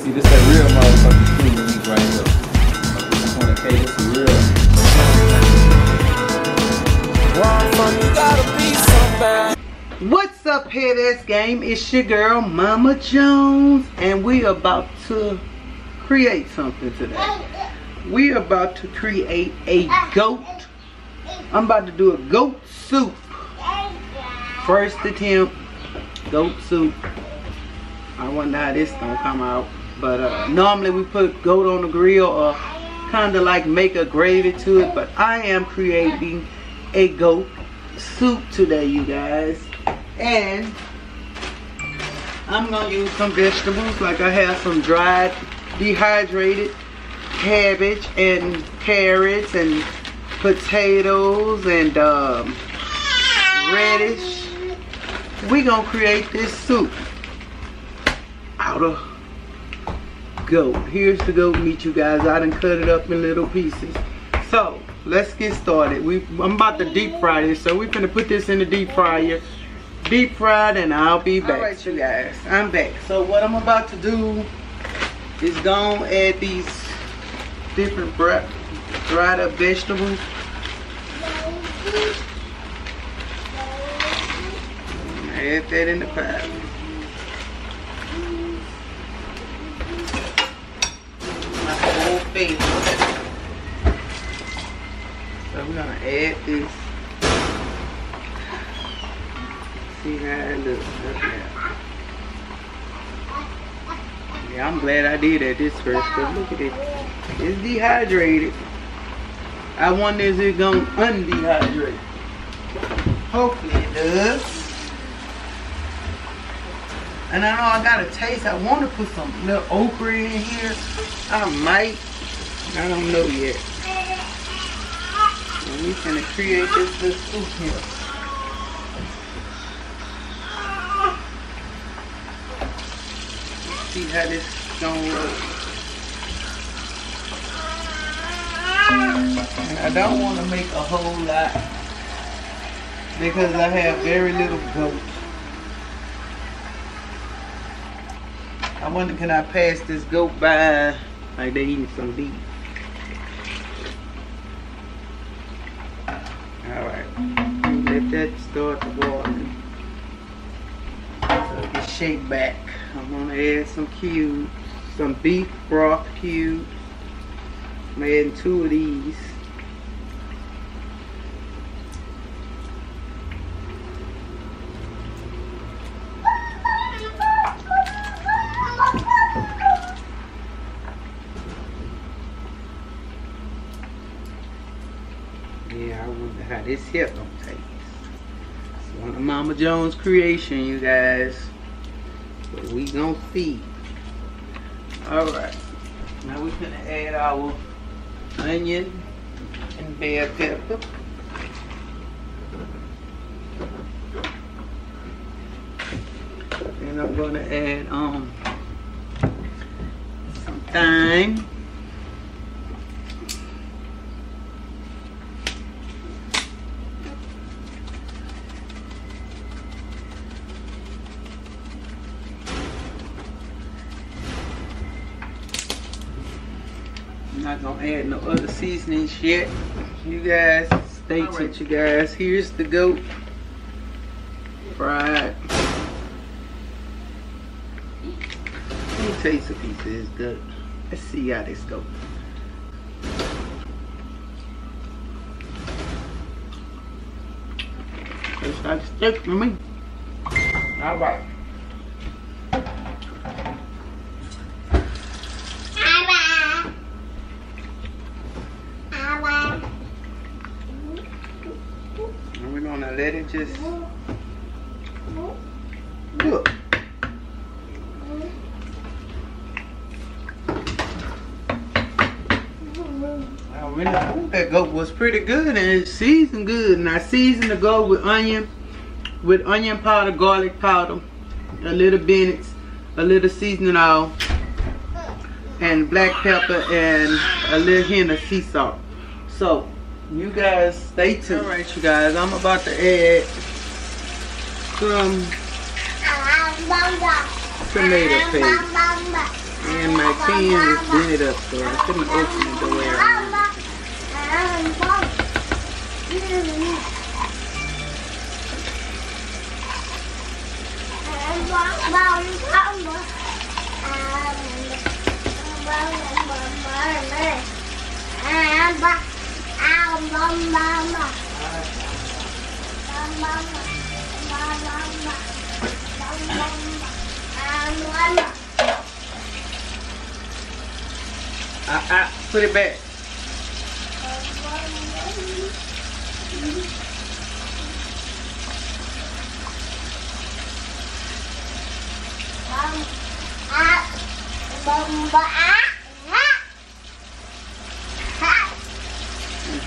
See, this that real motherfucking right here. This one, okay, this is real. What's up, head ass gang? It's your girl, Mama Jones, and we about to create something today. We are about to create a goat. I'm about to do a goat soup. First attempt, goat soup. I wonder how this gonna come out. But uh, normally we put goat on the grill or kind of like make a gravy to it. But I am creating a goat soup today, you guys. And I'm gonna use some vegetables. Like I have some dried, dehydrated cabbage and carrots and potatoes and um, radish. We gonna create this soup out of goat. Here's the goat meat, you guys. I done cut it up in little pieces. So let's get started. We I'm about to deep fry this, so we're gonna put this in the deep fryer. Deep fried, and I'll be back. All right, you guys, I'm back. So what I'm about to do is gonna add these different dried up vegetables. Add that in the pot. My whole face. So we're gonna add this. See how it looks. Yeah, I'm glad I did that this first, because look at it. It's dehydrated. I wonder is it gonna undehydrate? Hopefully it does. And I know I got a taste. I want to put some little okra in here. I might. I don't know yet. And we gonna create this little soup here. see how this gonna work. And I don't want to make a whole lot because I have very little goat. I wonder can I pass this goat by like they eating some beef. Alright. Let that start to boiling. So get shake back. I'm gonna add some cubes, some beef broth cubes. I'm adding two of these. Yeah, I this here gonna taste. It's one of Mama Jones' creation, you guys. But we gonna see. Alright. Now we're gonna add our onion and bell pepper. And I'm gonna add um some thyme. Seasonings yet. You guys, stay tuned, right. you guys. Here's the goat fried. Let me taste a piece of this goat. Let's see how this goes. It's like steak for me. All right. Let mm-hmm. mm-hmm. it just look. I really that goat was pretty good and it seasoned good. And I seasoned the goat with onion, with onion powder, garlic powder, a little Bennett's, a little seasoning oil, and black pepper and a little hint of sea salt. So you guys stay tuned. All right, you guys, I'm about to add some tomato paste. And my let's bend it up so instead of opening the ao bom bom bom bom bom bom bom bom bom ao bom ah ah put it back Bom, ah, bom, ah.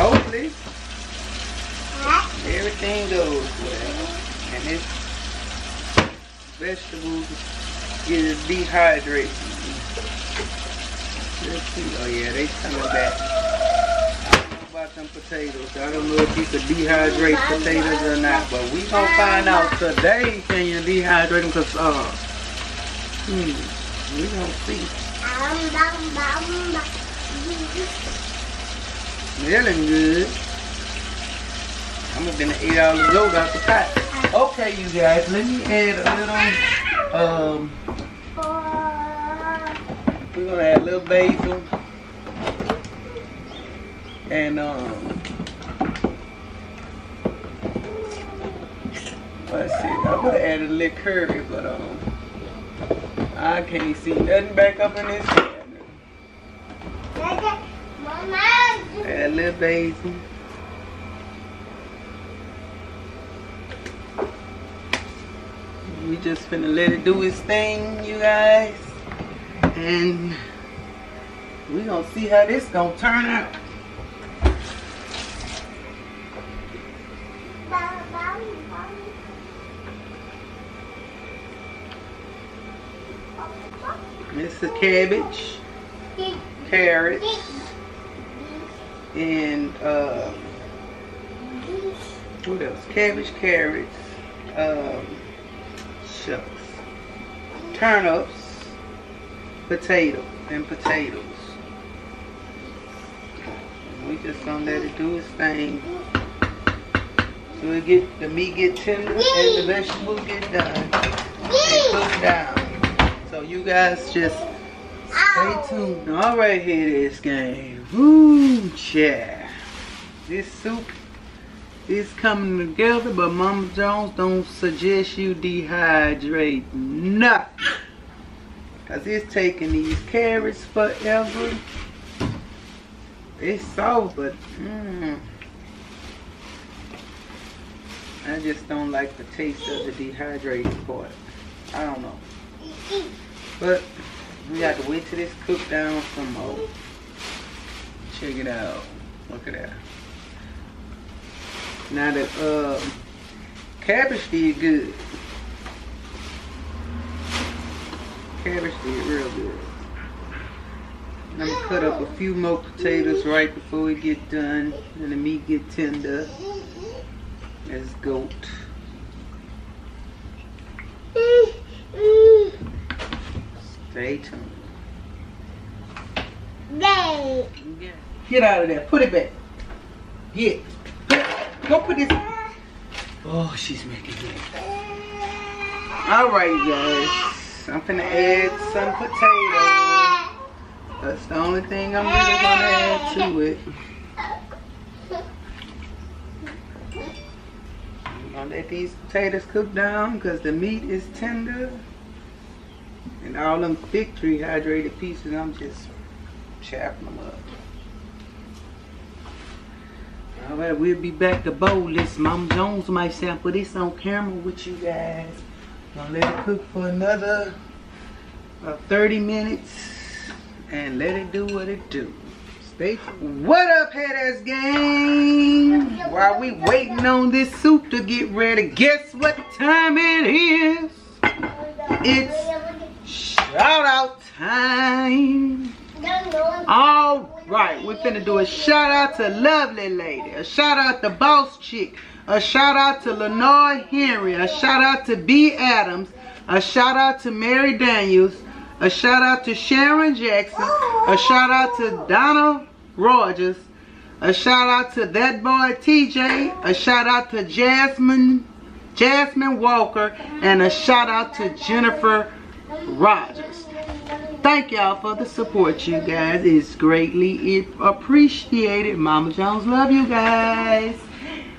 Hopefully everything goes well. And this vegetables is dehydrated. Let's see. Oh yeah, they coming back. I don't know about them potatoes. I don't know if you could dehydrate potatoes or not, but we gonna find out today. Can you dehydrate them? Cause uh, hmm, we gonna see. Good. I'm gonna eat all the goat out the pot. Okay, you guys, let me add a little um. We're gonna add a little basil and um let's see, I'm gonna add a little curry, but um I can't see nothing back up in this Add little basil. We just finna let it do its thing, you guys. And we gonna see how this gonna turn out. This is cabbage, carrots, and uh, what else? Cabbage, carrots, um, shucks, turnips, potato and potatoes. We just gonna let it do its thing. So it get the meat get tender and the vegetables get done and cook down. So you guys just stay tuned. All right, here this game. Woo, yeah. This soup is coming together, but Mama Jones don't suggest you dehydrate nothing. Cause it's taking these carrots forever. It's soft, but mm, I just don't like the taste of the dehydrated part. I don't know. But we got to wait till this cook down some more. Check it out. Look at that. Now the uh, cabbage did good. Cabbage did real good. I'm gonna cut up a few more potatoes right before we get done and the meat get tender. Let's goat. Stay tuned. Get out of there. Put it back. Get. Go put this. Oh, she's making it. Alright, guys. I'm finna add some potatoes. That's the only thing I'm really gonna add to it. I'm gonna let these potatoes cook down because the meat is tender. And all them thick hydrated pieces, I'm just chopping them up. Alright, we'll be back to bowl this. Mom Jones might sample this on camera with you guys. Gonna let it cook for another uh, 30 minutes and let it do what it do. Stay tuned. What up, Headass Gang? While we waiting on this soup to get ready, guess what time it is? It's shout out time. All right, we're finna do a shout out to Lovely Lady, a shout out to Boss Chick, a shout out to Lenore Henry, a shout out to B. Adams, a shout out to Mary Daniels, A shout out to Sharon Jackson. A shout out to Donna Rogers. A shout out to that boy TJ. A shout out to Jasmine Jasmine Walker. And a shout out to Jennifer Rogers. Thank y'all for the support, you guys. It's greatly appreciated. Mama Jones love you guys.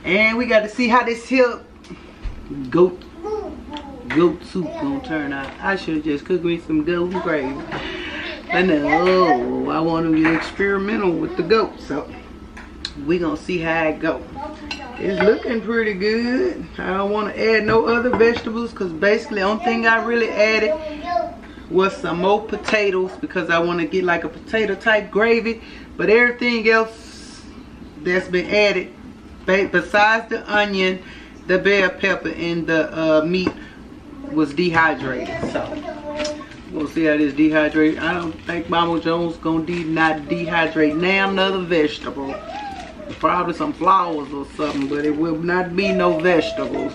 And we got to see how this here goat goat soup gonna turn out. I should just cook me some goat gravy. I know I want to get experimental with the goat, so we gonna see how it go. It's looking pretty good. I don't want to add no other vegetables because basically the only thing I really added was some more potatoes because I want to get like a potato type gravy. But everything else that's been added, besides the onion, the bell pepper, and the uh, meat was dehydrated. So we'll see how this dehydrated. I don't think Mama Jones gonna de not dehydrate now another vegetable. Probably some flowers or something, but it will not be no vegetables.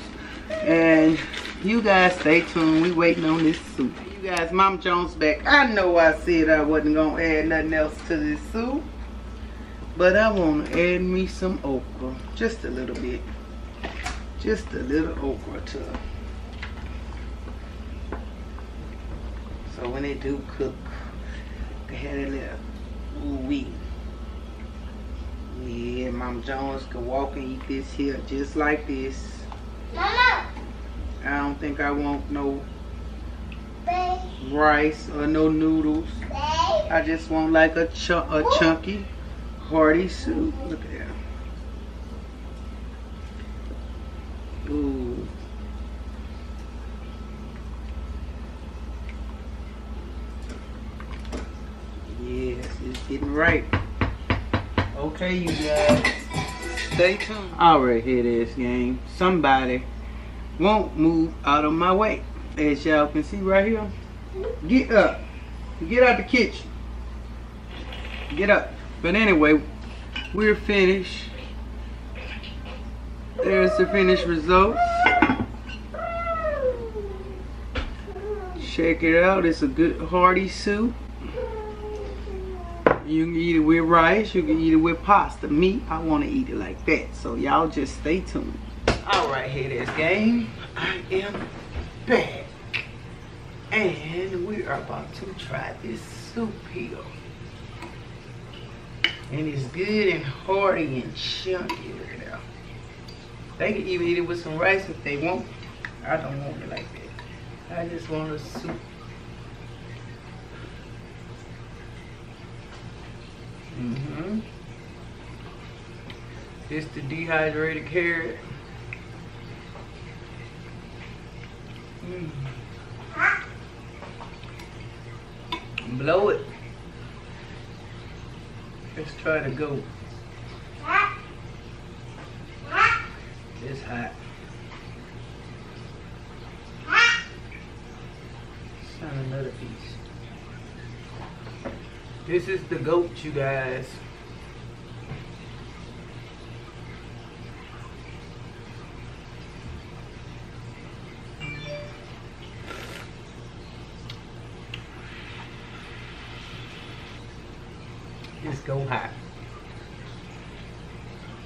And you guys stay tuned. We waiting on this soup. Guys, Mama Jones back. I know I said I wasn't gonna add nothing else to this soup. But I want to add me some okra. Just a little bit. Just a little okra to it. So when they do cook, they had a little ooh wee. Yeah, Mom Jones can walk and eat this here just like this. Mama. I don't think I want no Babe. rice or no noodles. Babe. I just want like a, ch a chunky, hearty soup. Look at that. Ooh. Yes, it's getting right. Okay, you guys. Stay tuned. Alright, here this game. Somebody won't move out of my way. As y'all can see right here. Get up. Get out the kitchen. Get up. But anyway, we're finished. There's the finished results. Check it out. It's a good hearty soup. You can eat it with rice. You can eat it with pasta. Me, I want to eat it like that. So y'all just stay tuned. All right, is, gang. I am back. And we are about to try this soup here. And it's good and hearty and chunky. At that. They can even eat it with some rice if they want. I don't want it like that. I just want a soup. Mm-hmm. It's the dehydrated carrot. Mm. Blow it. Let's try to go. It's hot. Sign another piece. This is the goat, you guys. Go hot.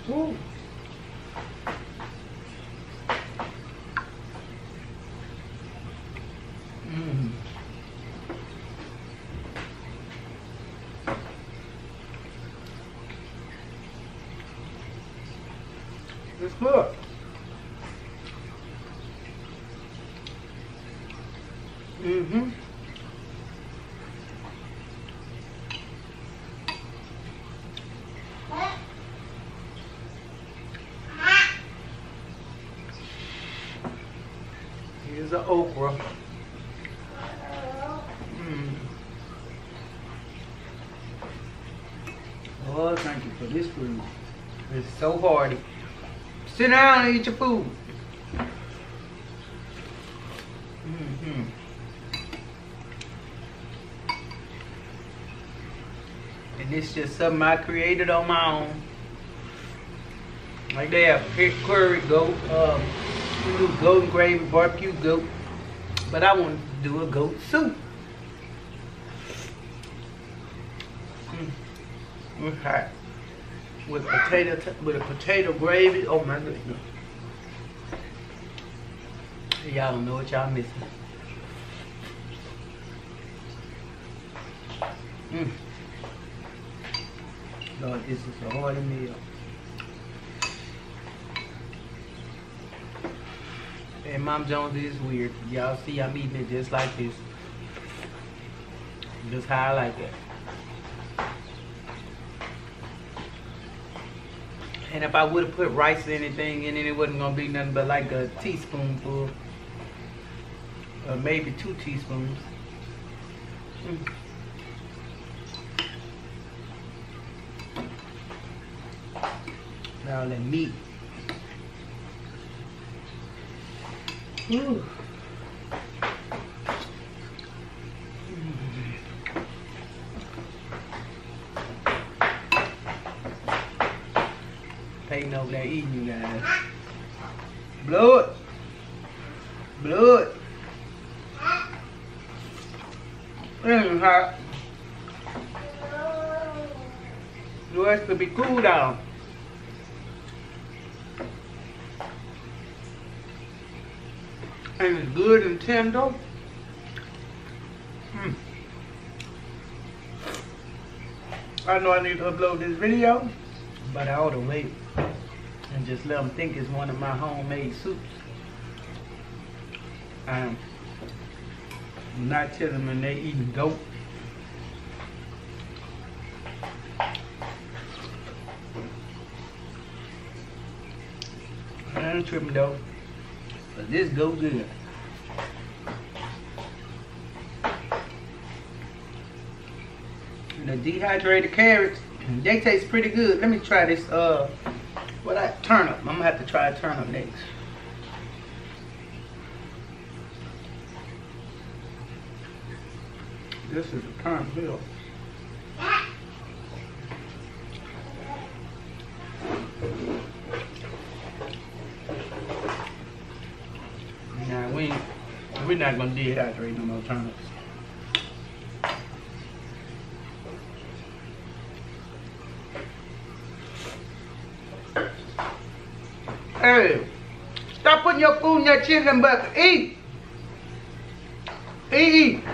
Woo. It's good. Mm-hmm. Here's the okra. Mm. Oh, thank you for this food. It's so hearty. Sit down and eat your food. Mm -hmm. And this just something I created on my own. Like they have curry goat, um, golden gravy barbecue goat, but I want to do a goat soup. Mm. It's. With potato, with a potato gravy. Oh my goodness. Y'all don't know what y'all missing. Mm. Lord, this is a holy meal. And Mom Jones is weird. Y'all see I'm eating it just like this. Just how I like it. And if I would have put rice or anything in it, it wasn't gonna be nothing but like a teaspoonful. Or maybe two teaspoons. Mm. Now that meat. Ooh. Peyton over there eating you guys. Blow it. Blow it. Mm, hot. The rest to be cool down. And it's good and tender. Mm. I know I need to upload this video, but I ought to wait and just let them think it's one of my homemade soups. Um, not tell them they eating goat. I ain't tripping though, but this go good. The dehydrated carrots, they taste pretty good. Let me try this, uh, what I turnip. I'm gonna have to try a turnip next. This is a turnip hill. Not gonna dehydrate no more turnips. Hey, stop putting your food in your chicken bucket. Eat. Eat, eat.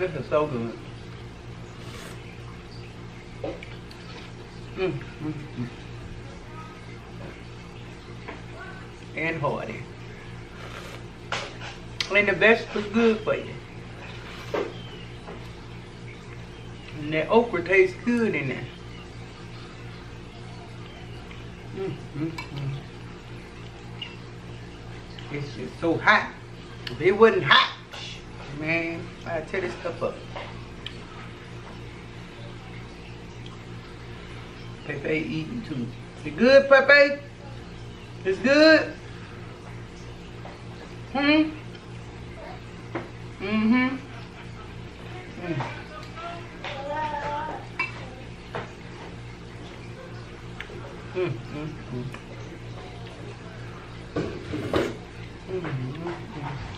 This is so good. Mm, mm, mm. And hearty. And the best vegetables good for you. And that okra tastes good in there. Mm, mm, mm. It's just so hot. If it wasn't hot, man, I'd tear this stuff up. Pepe eating too. It good, Pepe? It's good? Hmm? Mm-hmm. Mm. Mm, mm, mm. Mm, mm, mm.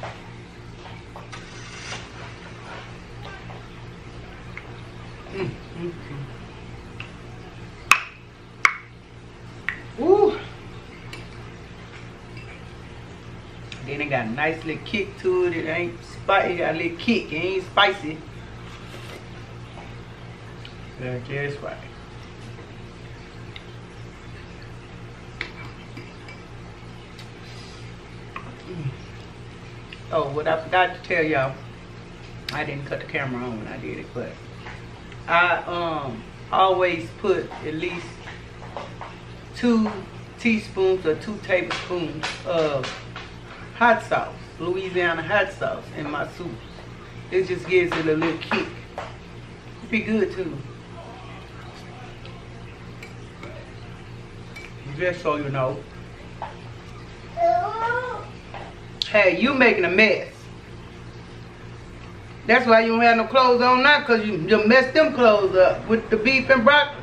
Mm, mm, mm. Ooh. Then it got a nice little kick to it. It ain't spicy. It got a little kick. It ain't spicy. Yeah, just right. Oh, what I forgot to tell y'all, I didn't cut the camera on when I did it, but I um always put at least two teaspoons or two tablespoons of hot sauce, Louisiana hot sauce in my soup. It just gives it a little kick. It'd be good too. Just so you know. Hey, you making a mess. That's why you don't have no clothes on now, because you, you messed them clothes up with the beef and broccoli.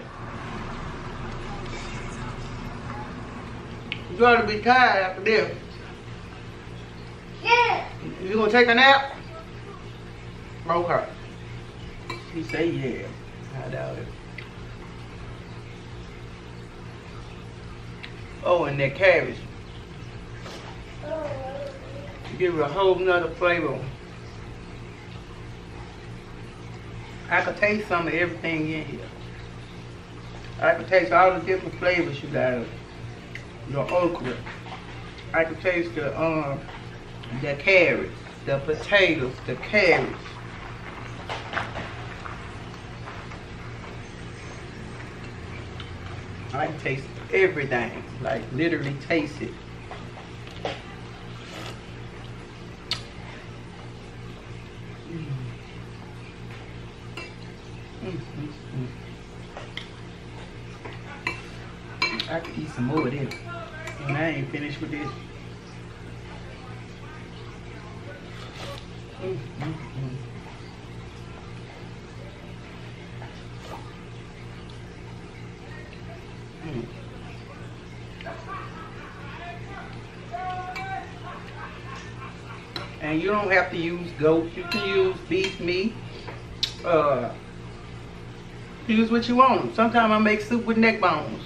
You ought to be tired after this. You gonna take a nap? Okay. He say yeah. I doubt it. Oh, and that cabbage. Give it a whole nother flavor. I could taste some of everything in here. I could taste all the different flavors you got. The okra. I could taste the um the carrots, the potatoes, the carrots. I taste everything, like literally taste it. And you don't have to use goat. You can use beef meat. Uh, use what you want. Sometimes I make soup with neck bones.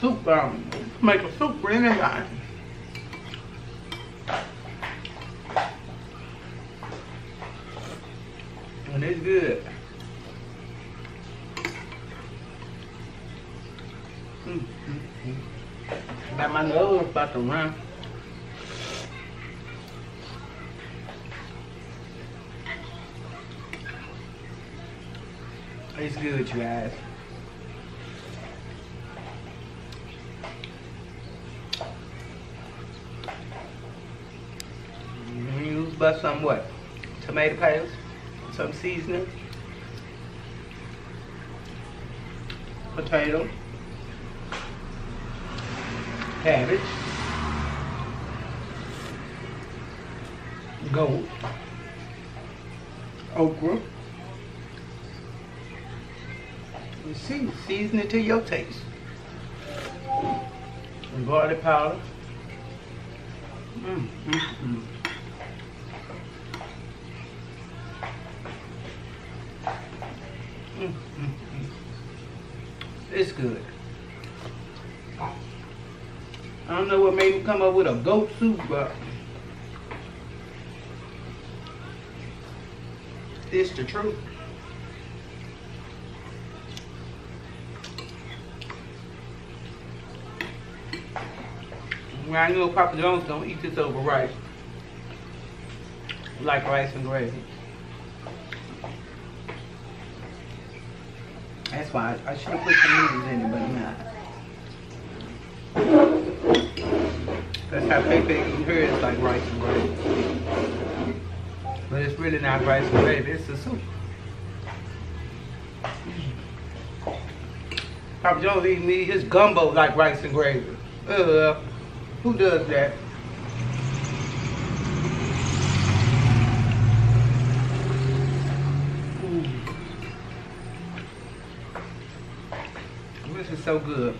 Soup, um, make a soup for anything. It's good. Mm, mm, mm. Got my nose about to run. It's good, you guys. But some what? Tomato paste, some seasoning, potato, cabbage, goat, okra. You see, season it to your taste. And garlic powder. Mm, mm, mm. Good. I don't know what made me come up with a goat soup, but it's the truth. Well, I know Papa Jones don't eat this over rice. Like rice and gravy. That's why I, I should have put some noodles in it, but not. That's how Pepe eat hers, like rice and gravy. But it's really not rice and gravy, it's a soup. Papa Jones eating me his gumbo like rice and gravy. Uh, who does that? So good.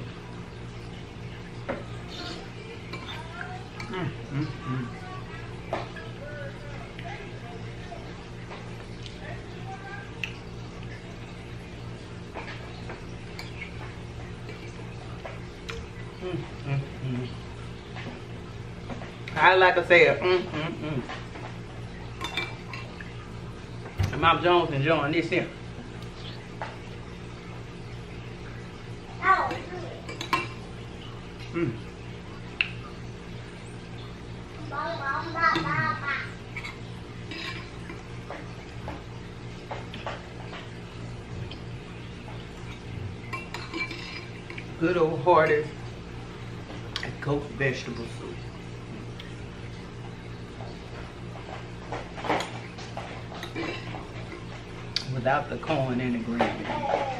I like I said, mm, mm, mm. Jones enjoying this here. Good old hearty goat vegetable soup. Without the corn and the gravy.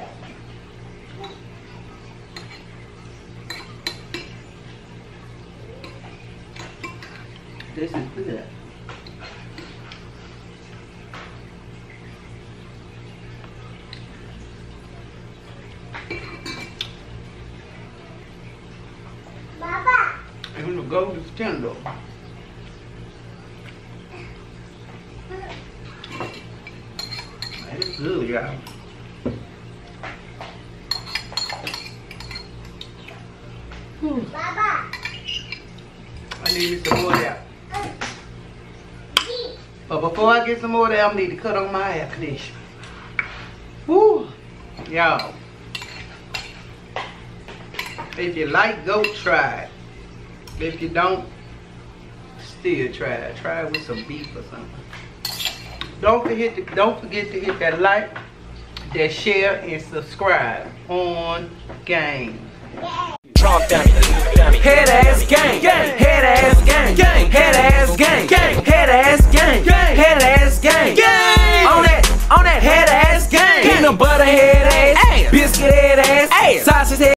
Y'all. Baba. I need me some more of that. But before I get some more of that, I need to cut on my air conditioner. Woo! Y'all. If you like goat, try it. If you don't, still try it. Try it with some beef or something. Don't forget to, don't forget to hit that like, that share, and subscribe on Game. Trump dummy, dummy. Head ass gang, gang. Head ass gang, gang. Head ass gang, gang. Head ass gang, gang. Head ass gang, gang. On that, on that head ass gang. Peanut butter head ass, biscuit head ass, sausage head.